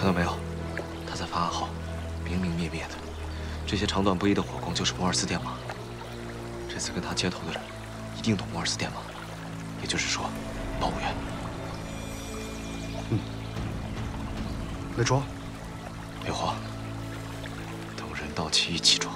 看到没有？他在发暗号，明明灭灭的。这些长短不一的火光就是摩尔斯电码。这次跟他接头的人一定懂摩尔斯电码，也就是说，报务员。嗯，没装。别慌，等人到齐一起装。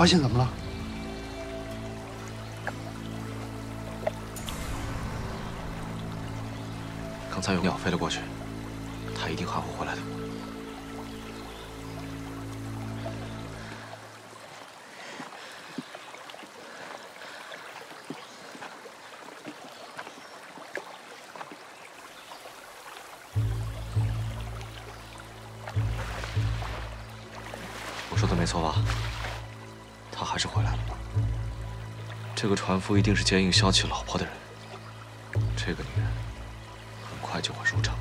发现怎么了？刚才有鸟飞了过去，他一定还会回来的。我说的没错吧？是回来了。这个船夫一定是接应萧启老婆的人。这个女人很快就会入账。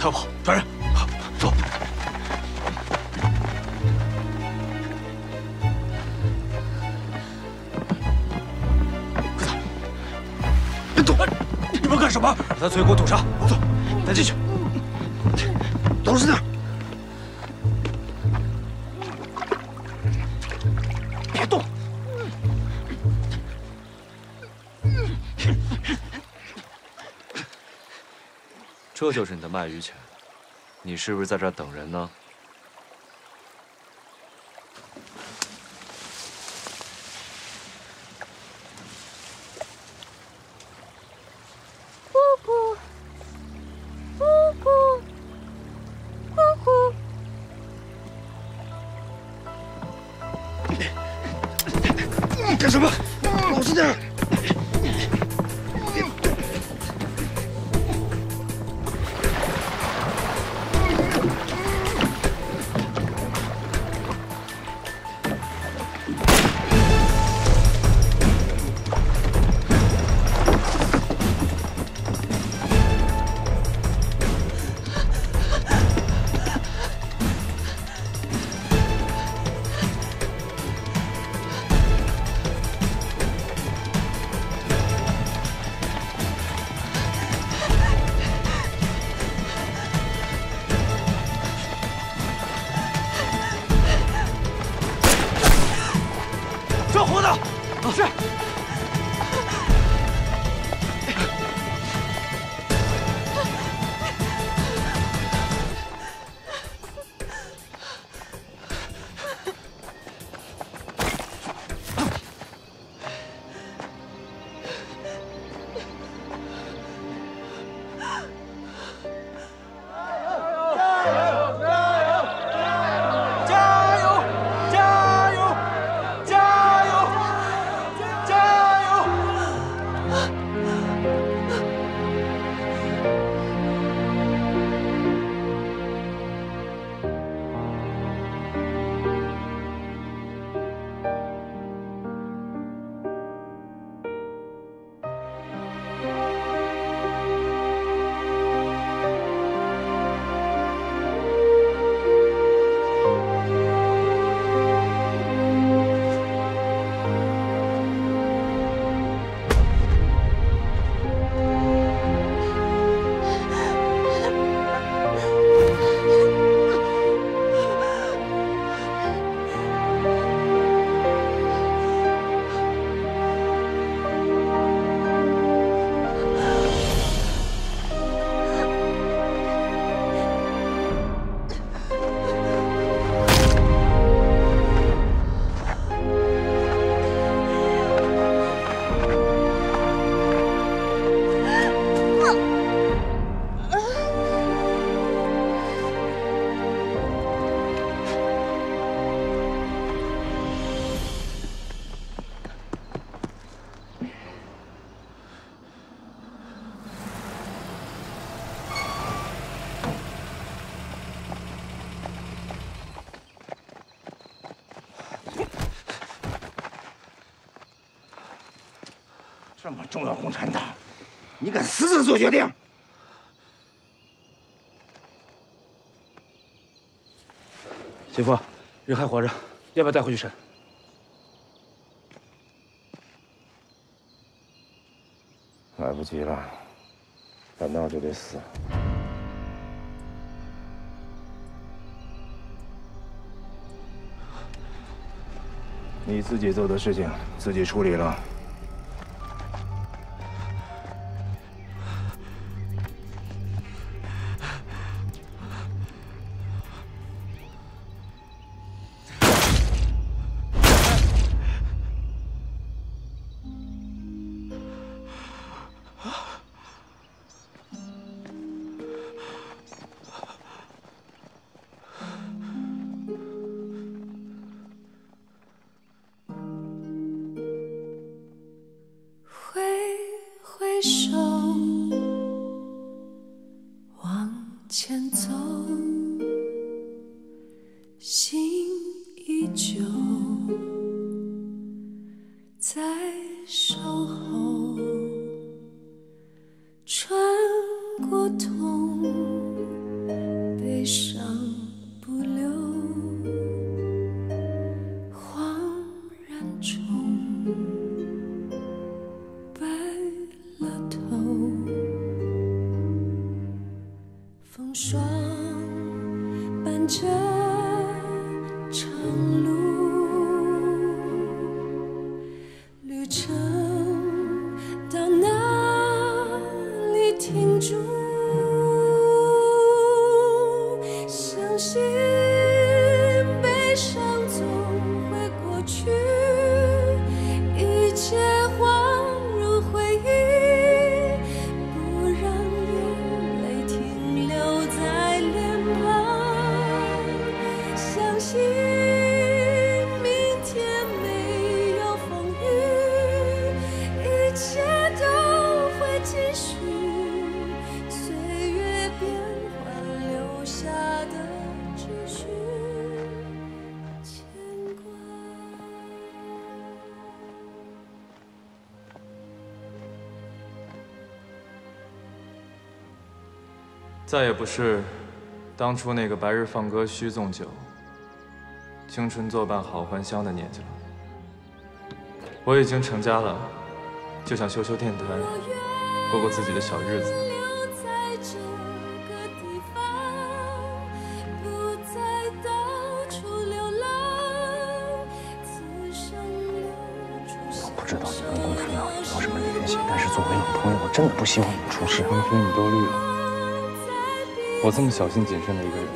太保，传人，走。快走！别动！你们干什么？把他嘴给我堵上！走，带进去。老实点。这就是你的卖鱼钱，你是不是在这儿等人呢？这么重要共产党，你敢私自做决定？姐夫，人还活着，要不要带回去审？来不及了，反倒就得死。你自己做的事情，自己处理了。再也不是当初那个白日放歌须纵酒，青春作伴好还乡的年纪了。我已经成家了，就想修修电台，过过自己的小日子。留在这个地方，不再到处流浪，此生留住我不知道你跟共产党有什么联系，但是作为老朋友，我真的不希望你出事。王菲，你多虑了。我这么小心谨慎的一个人，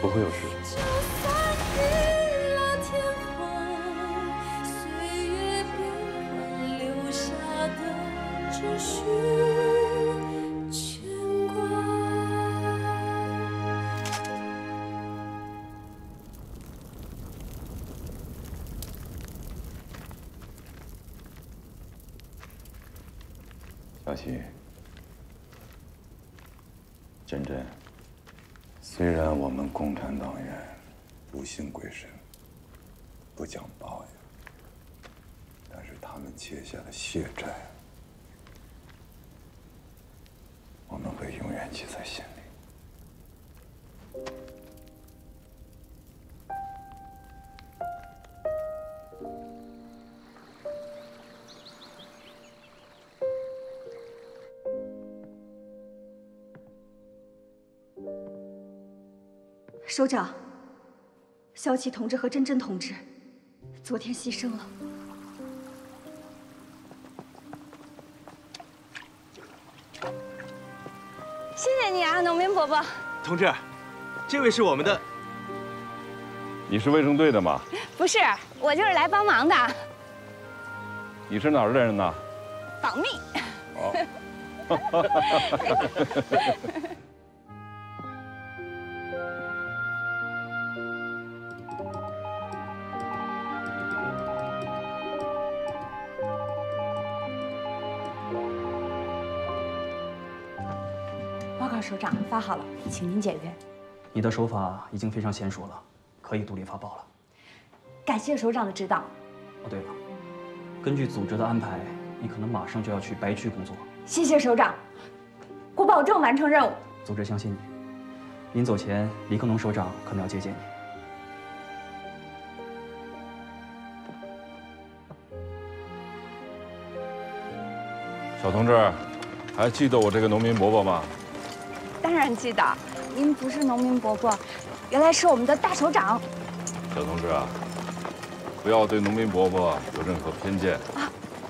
不会有事。首长，萧琪同志和珍珍同志昨天牺牲了。谢谢你啊，农民伯伯。同志，这位是我们的。你是卫生队的吗？不是，我就是来帮忙的，你是哪儿的人呢？保密。哦，发好了，请您检阅。你的手法已经非常娴熟了，可以独立发报了。感谢首长的指导。哦，对了，根据组织的安排，你可能马上就要去白区工作。谢谢首长，我保证完成任务。组织相信你。临走前，李克农首长可能要接见你。小同志，还记得我这个农民伯伯吗？当然记得，您不是农民伯伯，原来是我们的大首长。小同志啊，不要对农民伯伯有任何偏见。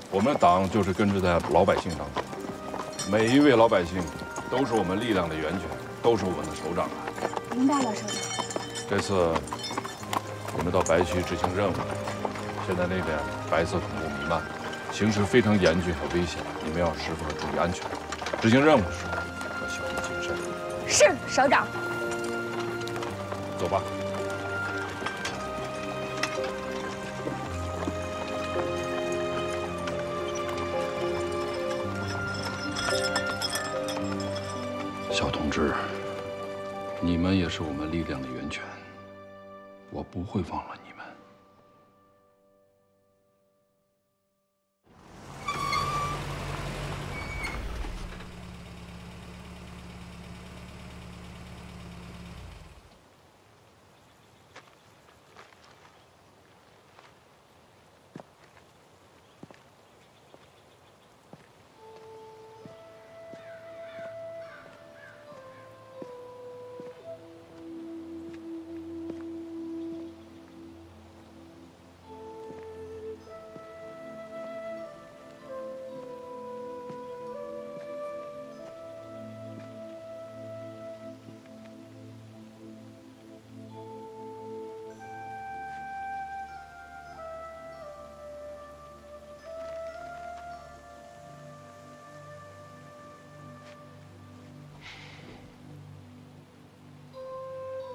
我们党就是根植在老百姓当中，每一位老百姓都是我们力量的源泉，都是我们的首长啊。明白了，首长。这次我们到白区执行任务，现在那边白色恐怖弥漫，形势非常严峻和危险，你们要时刻注意安全。执行任务的时要小心谨慎。是，首长。走吧。小同志，你们也是我们力量的源泉，我不会忘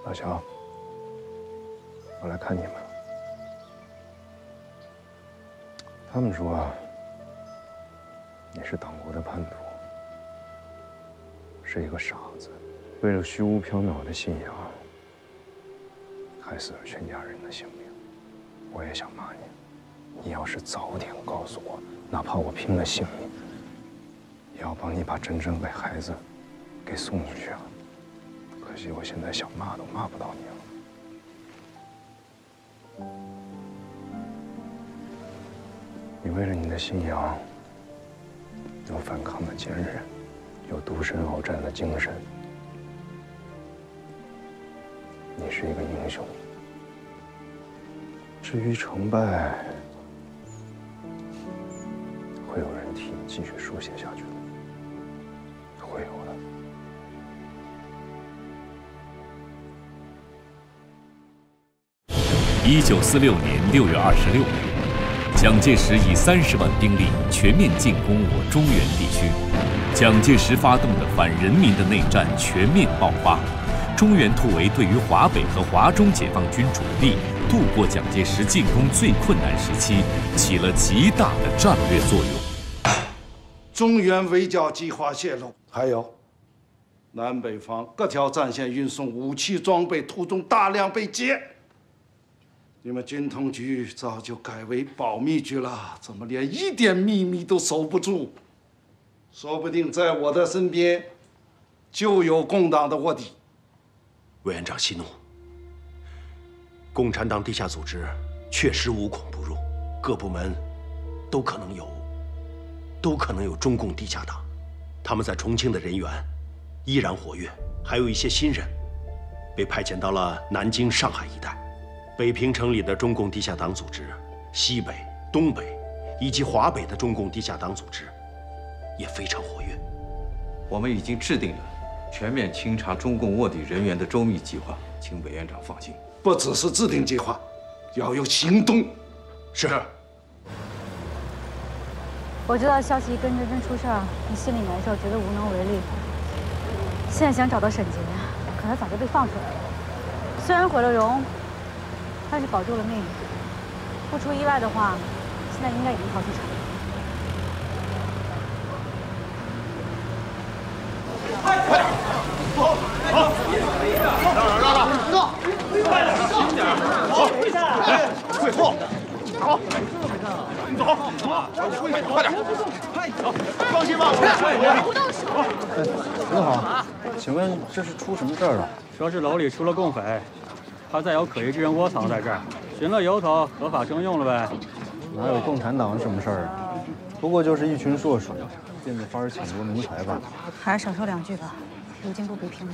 老乔，我来看你们。他们说你是党国的叛徒，是一个傻子，为了虚无缥缈的信仰，害死了全家人的性命。我也想骂你，你要是早点告诉我，哪怕我拼了性命，也要帮你把真真给孩子给送出去啊！可惜我现在想骂都骂不到你了。你为了你的信仰，有反抗的坚韧，有独身鏖战的精神，你是一个英雄。至于成败，会有人替你继续书写下去的，一九四六年六月二十六日，蒋介石以三十万兵力全面进攻我中原地区，蒋介石发动的反人民的内战全面爆发，中原突围对于华北和华中解放军主力度过蒋介石进攻最困难时期起了极大的战略作用。中原围剿计划泄露，还有南北方各条战线运送武器装备途中大量被劫。你们军统局早就改为保密局了，怎么连一点秘密都守不住？说不定在我的身边就有共党的卧底。委员长息怒。共产党地下组织确实无孔不入，各部门都可能有，都可能有中共地下党。他们在重庆的人员依然活跃，还有一些新人被派遣到了南京、上海一带。北平城里的中共地下党组织，西北、东北以及华北的中共地下党组织也非常活跃。我们已经制定了全面清查中共卧底人员的周密计划，请委员长放心。不只是制定计划，要有行动。是。我知道消息一跟真真出事儿，你心里难受，觉得无能为力。现在想找到沈杰，可他早就被放出来了。虽然毁了容。但是保住了命，不出意外的话，现在应该已经逃出城。快快点，走，好，让让让让，让，快点，轻点，走，退后，好，这个没看啊。走，快点，快点，放心吧，我们不动手。您好，请问这是出什么事儿了？说是楼里出了共匪，怕再有可疑之人窝藏在这儿，寻了由头，合法征用了呗。哪有共产党什么事儿啊？不过就是一群硕鼠，变着法儿抢夺奴才罢了。还是少说两句吧，如今不比平日。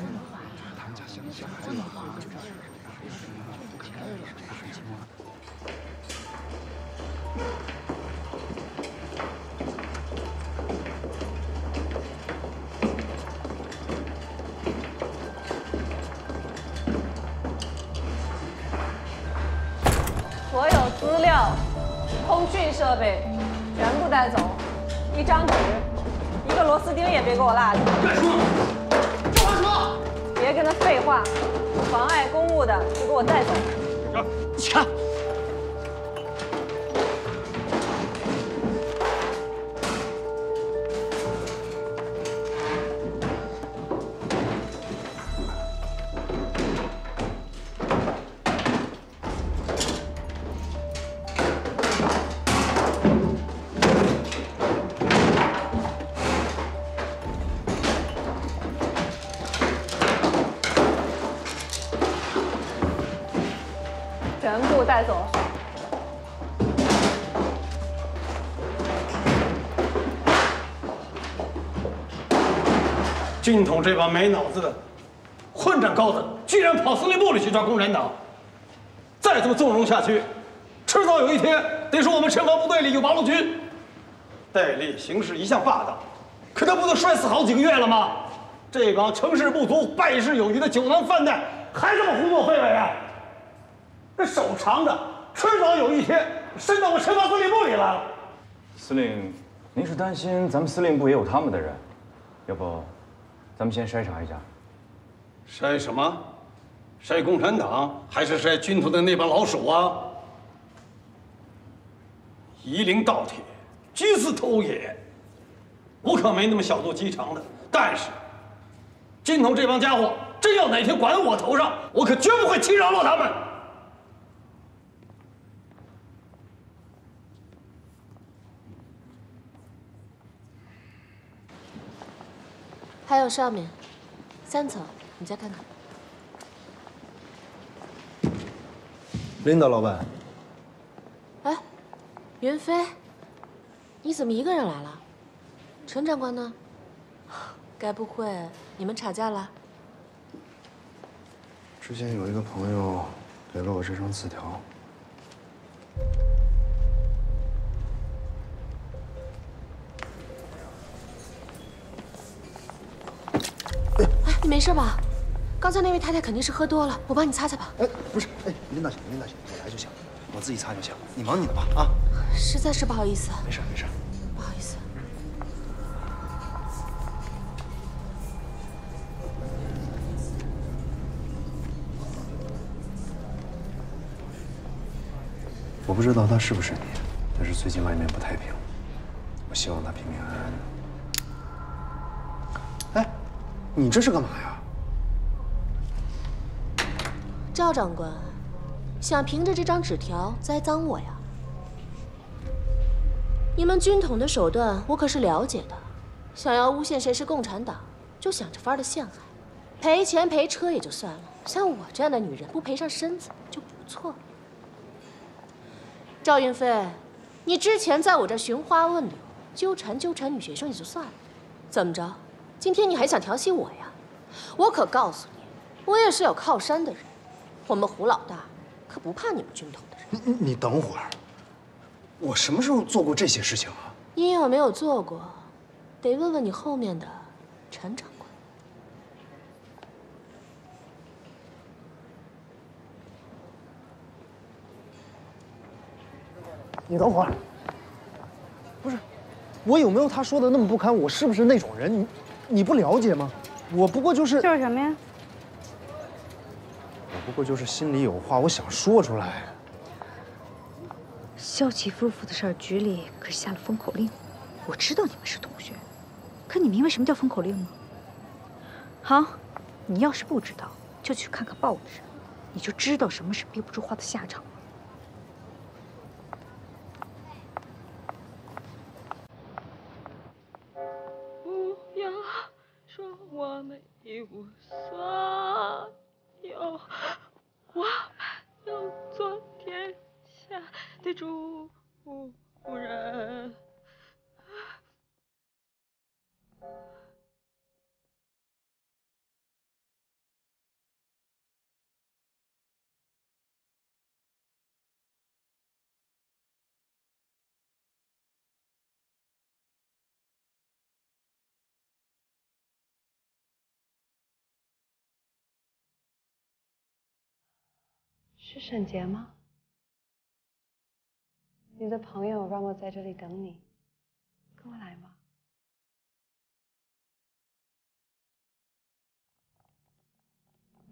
设备全部带走，一张纸、一个螺丝钉也别给我落下。干什么？干什么！别跟他废话，妨碍公务的就给我带走。军统这帮没脑子的混账羔子，居然跑司令部里去抓共产党！再这么纵容下去，迟早有一天得说我们城防部队里有八路军。戴笠行事一向霸道，可他不都摔死好几个月了吗？这帮成事不足败事有余的酒囊饭袋，还这么胡作非为啊！这手长的，迟早有一天伸到我城防司令部里来了。司令，您是担心咱们司令部也有他们的人？要不，咱们先筛查一下。筛什么？筛共产党还是筛军统的那帮老鼠啊？夷陵盗铁，居次偷也，我可没那么小肚鸡肠的。但是，军统这帮家伙真要哪天管我头上，我可绝不会轻饶了他们。还有上面三层，你再看看。领导老板，哎，云飞，你怎么一个人来了？陈长官呢？该不会你们吵架了？之前有一个朋友给了我这张字条。没事吧？刚才那位太太肯定是喝多了，我帮你擦擦吧。哎，不是，哎，领导行，领导行，我来就行，我自己擦就行，你忙你的吧，啊。实在是不好意思。没事没事。不好意思。我不知道他是不是你，但是最近外面不太平，我希望他平平安安的。哎，你这是干嘛呀？赵长官，想凭着这张纸条栽赃我呀？你们军统的手段我可是了解的，想要诬陷谁是共产党，就想着法的陷害，赔钱赔车也就算了，像我这样的女人不赔上身子就不错了。赵云飞，你之前在我这寻花问柳，纠缠纠缠女学生也就算了，怎么着，今天你还想调戏我呀？我可告诉你，我也是有靠山的人，我们胡老大可不怕你们军统的人。你你等会儿，我什么时候做过这些事情啊？你有没有做过？得问问你后面的陈长官。你等会儿，不是，我有没有他说的那么不堪？我是不是那种人？你你不了解吗？我不过就是就是什么呀？我不过就是心里有话，我想说出来。萧琪夫妇的事儿，局里可是下了封口令。我知道你们是同学，可你明白什么叫封口令吗？好，你要是不知道，就去看看报纸，你就知道什么是憋不住话的下场我们一无所有，我们要做天下的主人。是沈杰吗？你的朋友让我在这里等你，跟我来吧？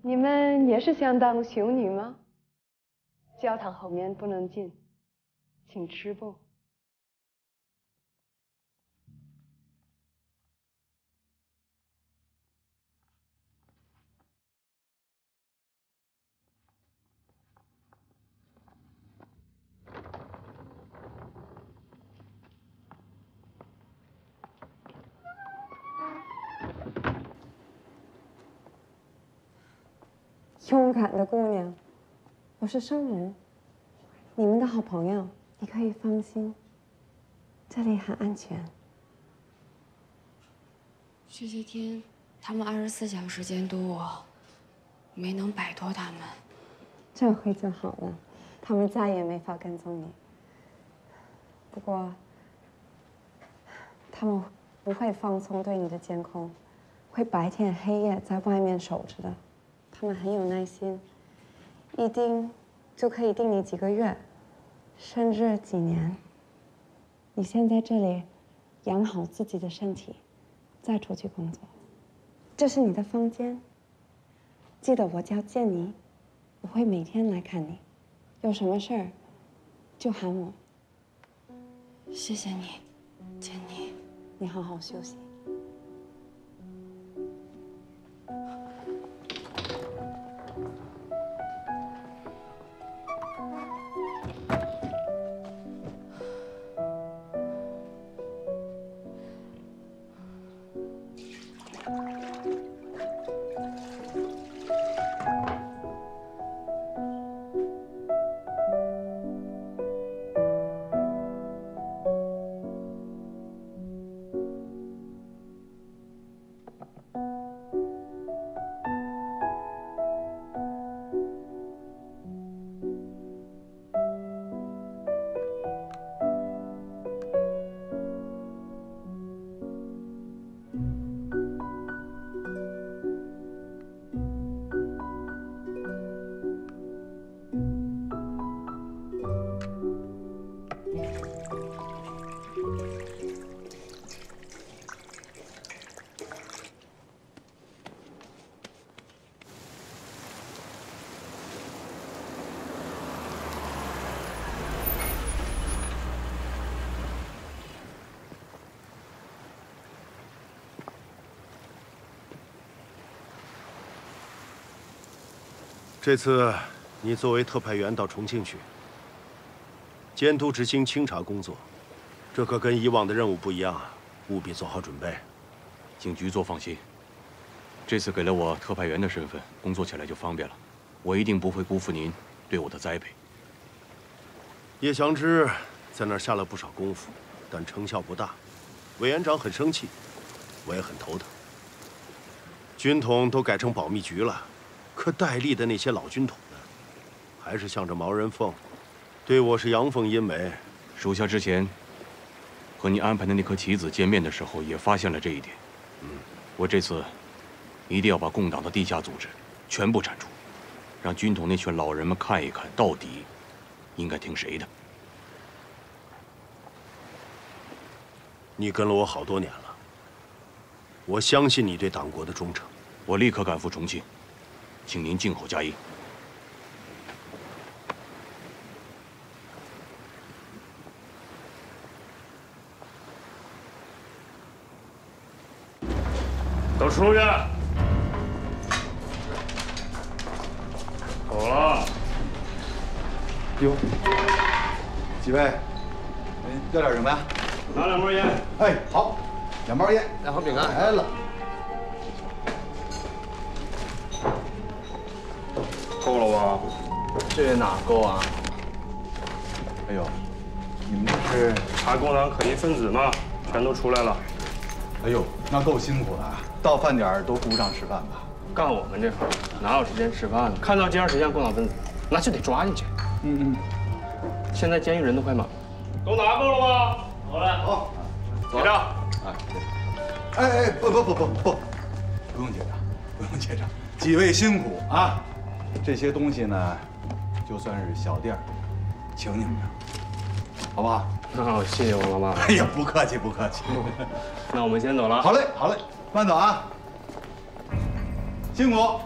你们也是想当修女吗？教堂后面不能进，请吃不？勇敢的姑娘，我是生人，你们的好朋友，你可以放心，这里很安全。这些天他们二十四小时监督我，没能摆脱他们。这回就好了，他们再也没法跟踪你。不过，他们不会放松对你的监控，会白天黑夜在外面守着的。他们很有耐心，一盯就可以盯你几个月，甚至几年。你先在这里养好自己的身体，再出去工作。这是你的房间，记得我叫建妮，我会每天来看你，有什么事儿就喊我。谢谢你，建妮。你好好休息。这次你作为特派员到重庆去，监督执行清查工作，这可跟以往的任务不一样啊！务必做好准备。请局座放心，这次给了我特派员的身份，工作起来就方便了。我一定不会辜负您对我的栽培。叶祥之在那儿下了不少功夫，但成效不大，委员长很生气，我也很头疼。军统都改成保密局了。可戴笠的那些老军统呢，还是向着毛人凤，对我是阳奉阴违。属下之前和你安排的那颗棋子见面的时候，也发现了这一点。嗯，我这次一定要把共党的地下组织全部铲除，让军统那群老人们看一看到底应该听谁的。你跟了我好多年了，我相信你对党国的忠诚。我立刻赶赴重庆。请您静候佳音。都出去。走了。哟，几位，要点什么呀？拿两包烟。哎，好，两包烟，两盒饼干。来了。够了吧？这哪够啊？哎呦，你们这是查共党可疑分子吗？全都出来了。哎呦，那够辛苦的啊！到饭点儿都鼓掌吃饭吧？干我们这行哪有时间吃饭呢？看到街上谁像共党分子，那就得抓进去。嗯嗯。现在监狱人都快满了，都拿够了吗？好嘞。好，结账。哎，哎哎，不不不不不，不用结账，不用结账。几位辛苦啊！这些东西呢，就算是小店儿，请你们的，好不好？那谢谢王老板。哎呀，不客气不客气。那我们先走了。好嘞好嘞，慢走啊！辛苦。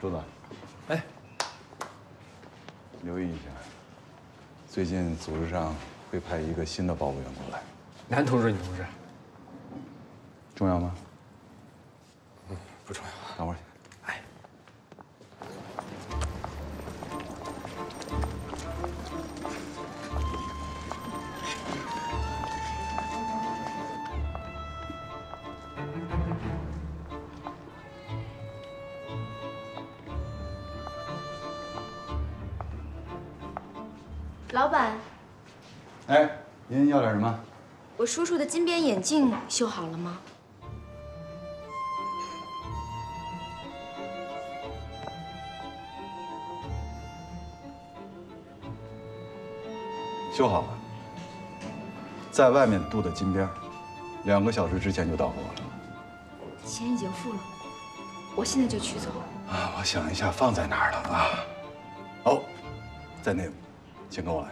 周子，哎，留意一下，最近组织上会派一个新的报务员过来，男同志、女同志，重要吗？不重要。等会儿哎。老板，哎，您要点什么？我叔叔的金边眼镜修好了吗？修好了，在外面镀的金边，两个小时之前就到货了。钱已经付了，我现在就取走。啊，我想一下放在哪儿了啊？哦，在那屋，请跟我来。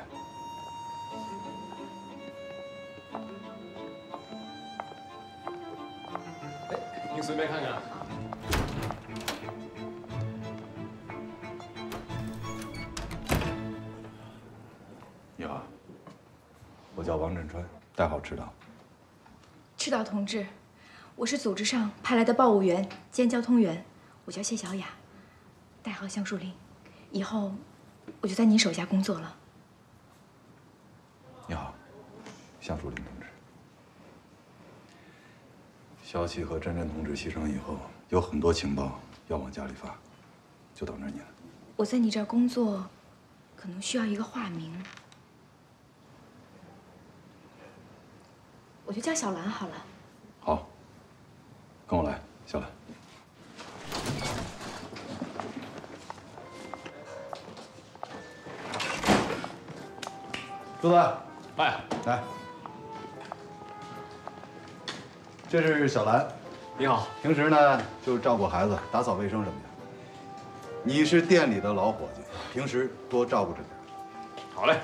您随便看看。代号赤道。赤岛同志，我是组织上派来的报务员兼交通员，我叫谢小雅，代号橡树林。以后我就在您手下工作了。你好，橡树林同志。小启和珍珍同志牺牲以后，有很多情报要往家里发，就等着你了。我在你这儿工作，可能需要一个化名，我就叫小兰好了。好，跟我来，小兰。柱子，哎，来，这是小兰，你好。平时呢就照顾孩子、打扫卫生什么的。你是店里的老伙计，平时多照顾着点。好嘞。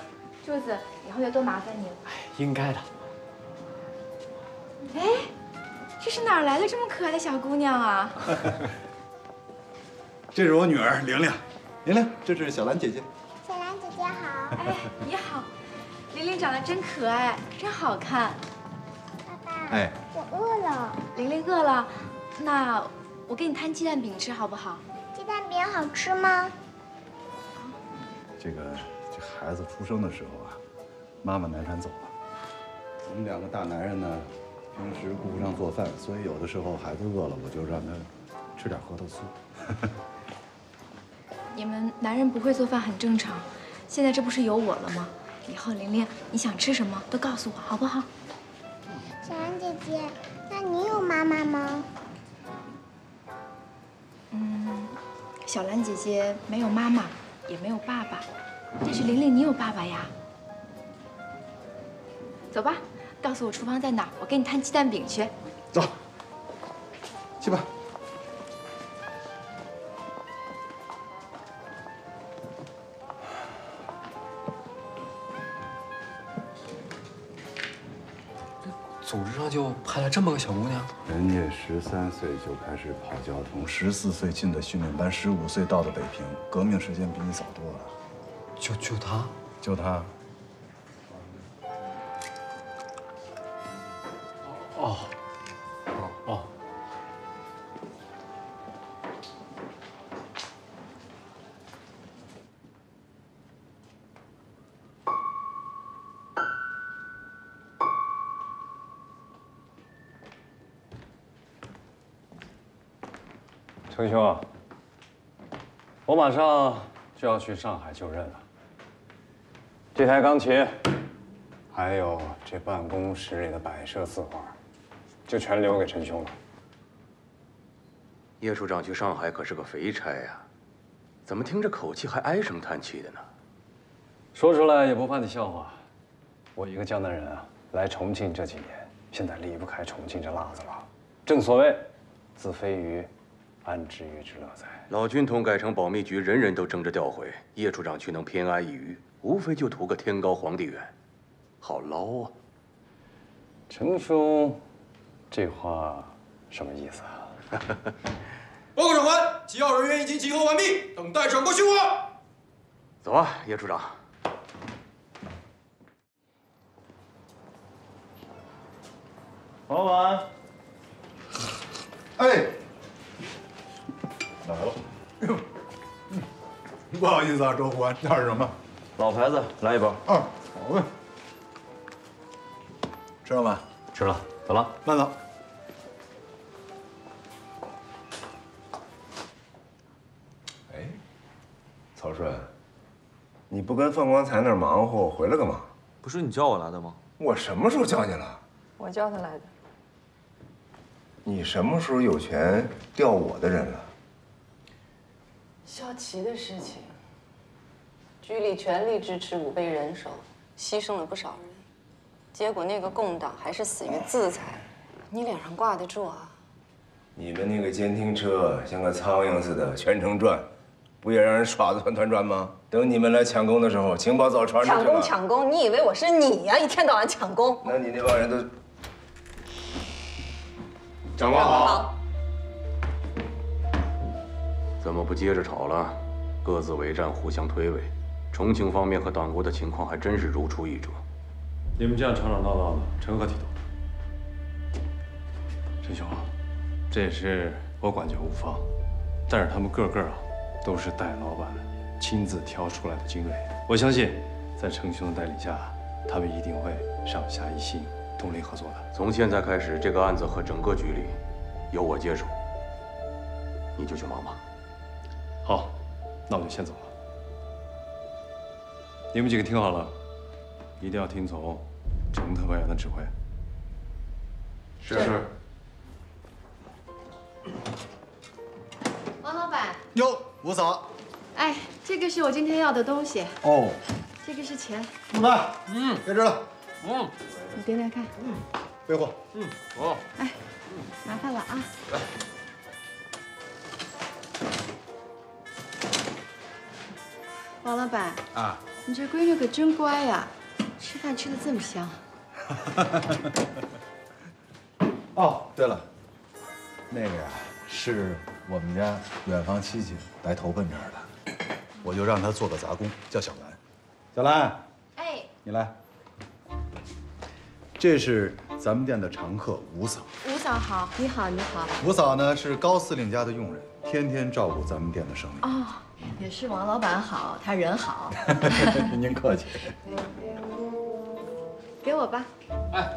柱子，以后就多麻烦你了。哎应该的。哎，这是哪儿来的这么可爱的小姑娘啊？这是我女儿玲玲，玲玲，这是小兰姐姐。小兰姐姐好。哎，你好，玲玲长得真可爱，真好看。爸爸哎，我饿了。玲玲饿了，那我给你摊鸡蛋饼吃好不好？鸡蛋饼好吃吗？这个这孩子出生的时候啊，妈妈难产走了。我们两个大男人呢，平时顾不上做饭，所以有的时候孩子饿了，我就让他吃点核桃酥。你们男人不会做饭很正常，现在这不是有我了吗？以后玲玲，你想吃什么都告诉我，好不好？小兰姐姐，那你有妈妈吗？嗯，小兰姐姐没有妈妈，也没有爸爸，但是玲玲，你有爸爸呀。走吧，告诉我厨房在哪儿，我给你摊鸡蛋饼去。走，去吧。组织上就派了这么个小姑娘，人家十三岁就开始跑交通，十四岁进的训练班，十五岁到的北平，革命时间比你早多了。就就她，就她。去上海就任了。这台钢琴，还有这办公室里的摆设字画，就全留给陈兄了。叶处长去上海可是个肥差呀，怎么听着口气还唉声叹气的呢？说出来也不怕你笑话，我一个江南人啊，来重庆这几年，现在离不开重庆这辣子了。正所谓，自非鱼，安之于之乐哉？老军统改成保密局，人人都争着调回，叶处长却能偏安一隅，无非就图个天高皇帝远，好捞啊！程兄，这话什么意思啊？报告长官，机要人员已经集合完毕，等待长官训话。走啊，叶处长。王老板，哎，不好意思啊，周副官，要是什么？老牌子，来一包。嗯，好嘞。吃了吗？吃了，走了。慢走。哎，曹顺，你不跟范光才那儿忙活，回来干嘛？不是你叫我来的吗？我什么时候叫你了？我叫他来的。你什么时候有权调我的人了？萧琪的事情，局里全力支持五倍人手，牺牲了不少人，结果那个共党还是死于自裁，你脸上挂得住啊？你们那个监听车像个苍蝇似的全程转，不也让人耍得团团转吗？等你们来抢功的时候，情报早传出去了。抢功抢功，你以为我是你呀？一天到晚抢功。那你那帮人都……长官好。怎么不接着吵了？各自为战，互相推诿。重庆方面和党国的情况还真是如出一辙。你们这样吵吵闹闹的，成何体统？陈兄，这也是我管教无方，但是他们个个啊，都是戴老板亲自挑出来的精锐。我相信，在程兄的带领下，他们一定会上下一心，通力合作的。从现在开始，这个案子和整个局里由我接手，你就去忙吧。好，那我就先走了。你们几个听好了，一定要听从程特派员的指挥。是是。王老板，哟，吴嫂。哎，这个是我今天要的东西。哦。这个是钱。老板，嗯，别吃了。嗯。你点点看。嗯。备货。嗯，好。哎，麻烦了啊。来。王老板啊，你这闺女可真乖呀，吃饭吃的这么香。哦，对了，那个呀，是我们家远房亲戚来投奔这儿的，我就让他做个杂工，叫小兰。小兰，哎，你来。这是咱们店的常客吴嫂。吴嫂好，你好，你好。吴嫂呢是高司令家的佣人，天天照顾咱们店的生意。哦，也是王老板好，他人好。您客气。给我吧。哎，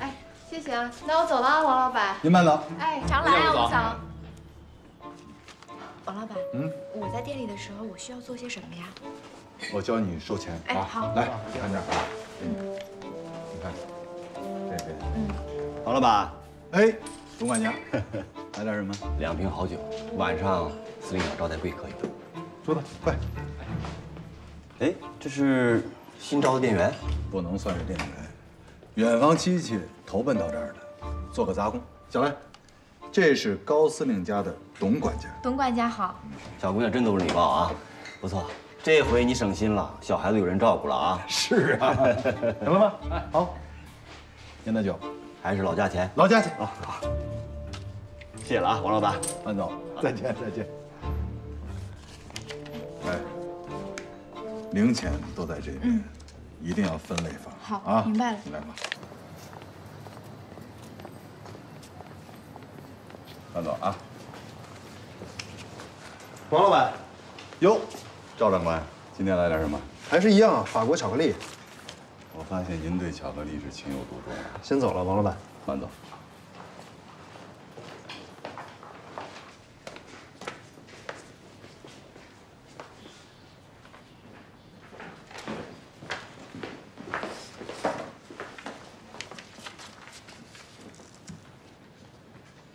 哎，谢谢啊，那我走了啊，王老板。您慢走。哎，常来啊，吴嫂。王老板，嗯，我在店里的时候，我需要做些什么呀？我教你收钱。哎，好。来，看这儿啊，你看，这边。嗯。王老板，哎，总管家，来点什么？两瓶好酒，晚上司令长招待贵客一顿。说吧，快。哎，这是新招的店员？不能算是店员，远房亲戚投奔到这儿的，做个杂工。小兰，这是高司令家的董管家。董管家好。小姑娘真都是礼貌啊，不错，这回你省心了，小孩子有人照顾了啊。是啊，行了吧？哎，好，您的酒，还是老价钱。老价钱啊，好。谢了啊，王老板，慢走，再见，再见。哎，零钱都在这边，嗯，一定要分类放。好啊，明白了。来吧，慢走啊。王老板，哟，赵长官，今天来点什么？还是一样啊，法国巧克力。我发现您对巧克力是情有独钟啊。先走了，王老板，慢走。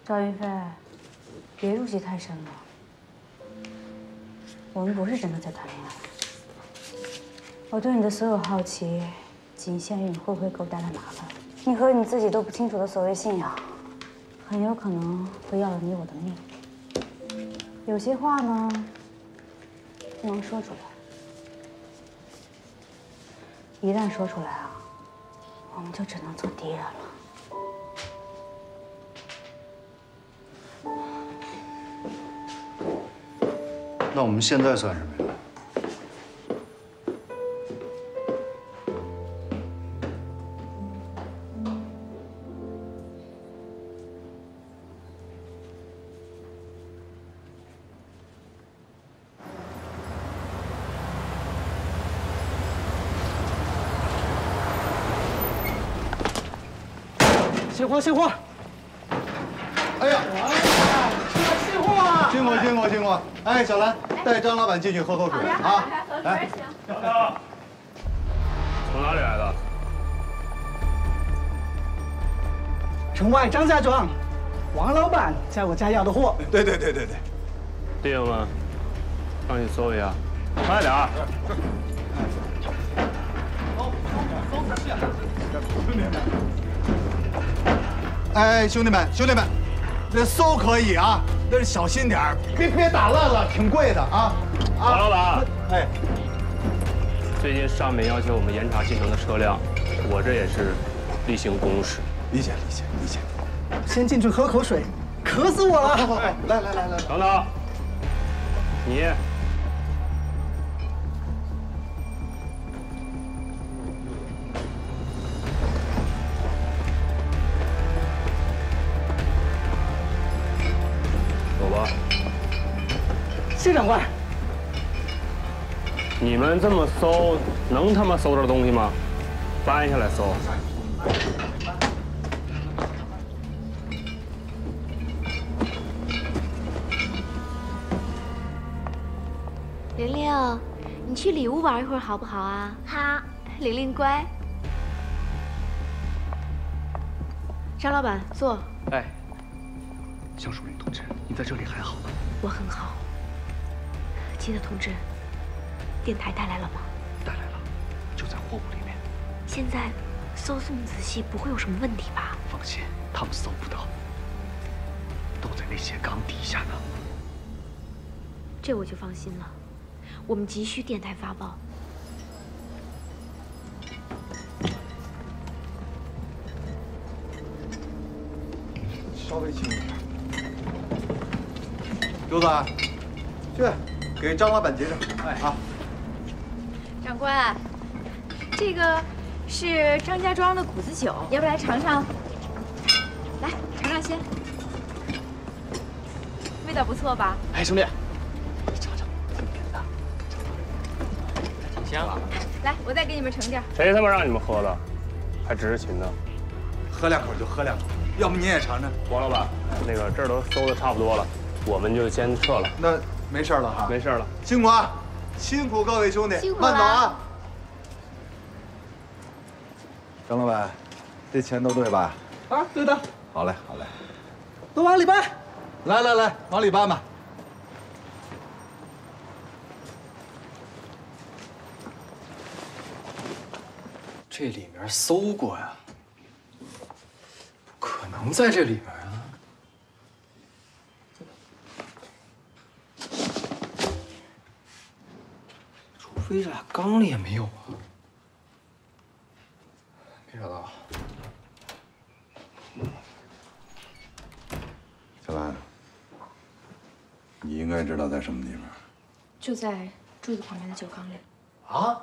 赵云飞，戏太深了。我们不是真的在谈恋爱。我对你的所有好奇，仅限于你会不会给我带来麻烦。你和你自己都不清楚的所谓信仰，很有可能会要了你我的命。有些话呢，不能说出来。一旦说出来啊，我们就只能做敌人了。那我们现在算什么呀？鲜花，鲜花！哎，小兰，带张老板进去喝口水啊！来，从哪里来的？城外张家庄，王老板在我家要的货。对对对对对。弟兄们，上去搜一下，快点儿！哎，兄弟们，兄弟们，那搜可以啊，但是小心点儿，别别打烂了，挺贵的啊。王老板，哎，最近上面要求我们严查进城的车辆，我这也是例行公事。理解理解理解。先进去喝口水，渴死我了。好好好，来来来来，等等，你们这么搜，能他妈搜着东西吗？搬下来搜。玲玲，你去里屋玩一会儿好不好啊？好。玲玲乖。张老板，坐。哎，向树林同志，你在这里还好吗？我很好。记得同志，电台带来了吗？带来了，就在货物里面。现在搜送仔细，不会有什么问题吧？放心，他们搜不到，都在那些缸底下呢。这我就放心了。我们急需电台发报。稍微轻一点。刘子，去给张老板结账。哎啊，长官，这个是张家庄的谷子酒，要不来尝尝？来尝尝先，味道不错吧？哎，兄弟，你尝尝，挺甜的，挺香啊。来，我再给你们盛点。谁他妈让你们喝的？还执勤呢？喝两口就喝两口，要不您也尝尝？王老板，那个这儿都搜的差不多了，我们就先撤了。那没事了哈。没事了，辛苦啊，辛苦各位兄弟，辛苦慢走啊。张老板，这钱都对吧？啊，对的。好嘞，好嘞。都往里搬。来来来，往里搬吧。这里面搜过呀，不可能在这里面啊！除非这俩缸里也没有啊，没找到。小兰，你应该知道在什么地方。就在柱子旁边的酒缸里。啊？